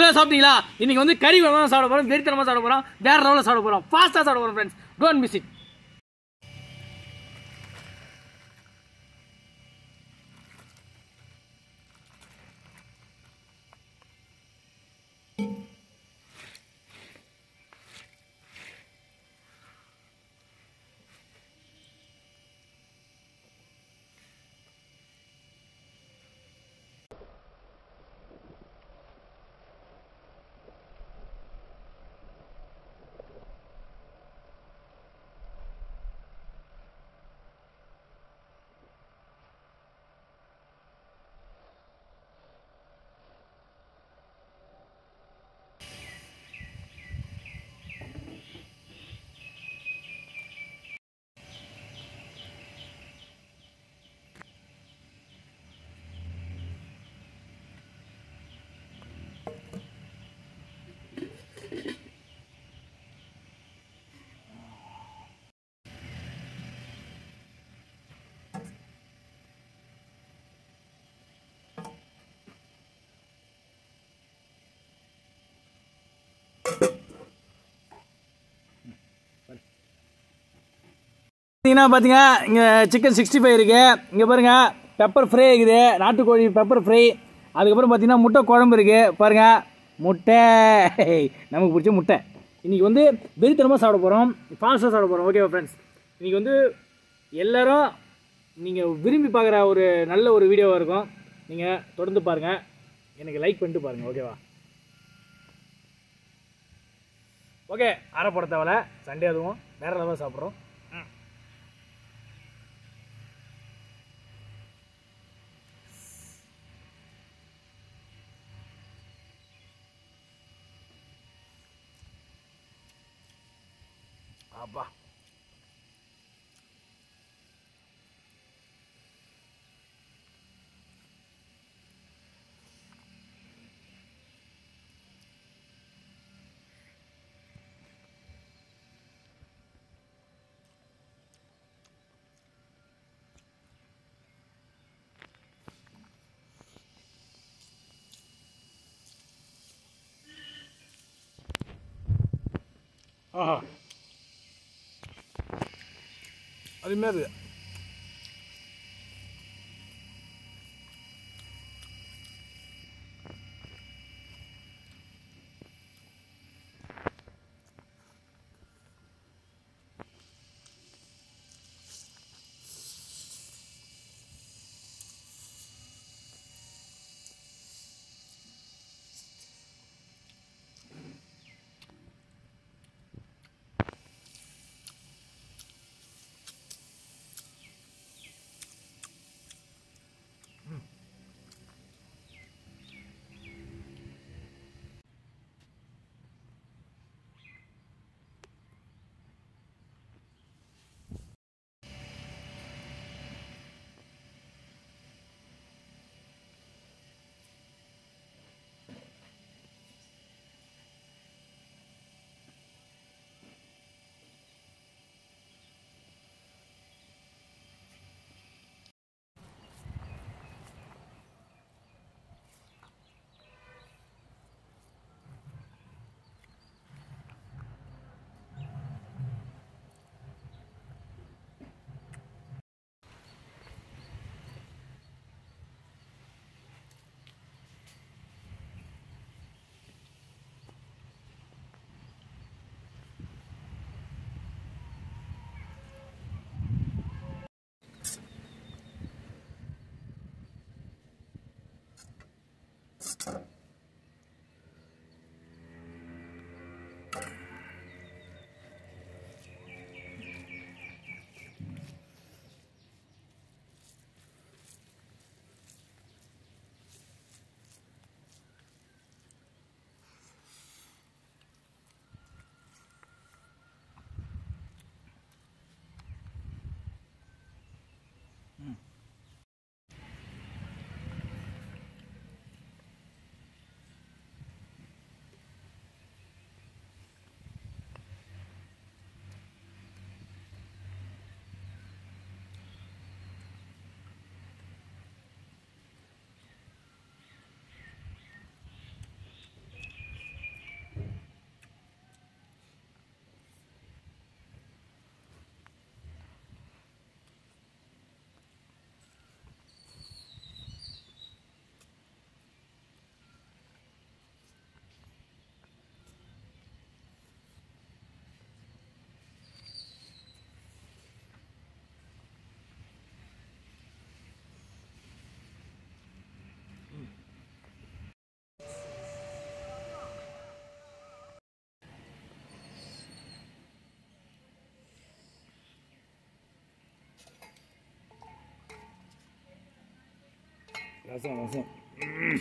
எல்லாம் சாப்பிட்டீங்களா? இன்னைக்கு வந்து கறி வேணும் சாப்பிட போகிறோம் வெறித்தனமாக சாப்பிட போகிறோம் வேறு லெவலில் சாப்பிட போகிறோம் ஃபாஸ்ட்டாக சாப்பிட போகிறோம் ஃப்ரெண்ட்ஸ் டோன்ட் மிஸ் இட் பார்த்தீங்கன்னா பார்த்தீங்க இங்கே சிக்கன் சிக்ஸ்டி ஃபைவ் இருக்குது இங்கே பாருங்கள் பெப்பர் ஃப்ரை இருக்குது. நாட்டுக்கோழி பெப்பர் ஃப்ரை அதுக்கப்புறம் பார்த்தீங்கன்னா முட்டை குழம்பு இருக்குது பாருங்கள் முட்டை. நமக்கு பிடிச்ச முட்டை. இன்றைக்கி வந்து வெறித்தனமாக சாப்பிட போகிறோம் ஃபாஸ்ட்டாக சாப்பிட போகிறோம் ஓகேவா ஃப்ரெண்ட்ஸ் இன்றைக்கி வந்து எல்லோரும் நீங்கள் விரும்பி பார்க்குற ஒரு நல்ல ஒரு வீடியோவாக இருக்கும். நீங்கள் தொடர்ந்து பாருங்கள் எனக்கு லைக் பண்ணிட்டு பாருங்கள் ஓகேவா ஓகே அரை போட தேவையில்ல சண்டே அதுவும் வேறு லெவலில் சாப்பிட்றோம். ばああ。Además, 来送来送。嗯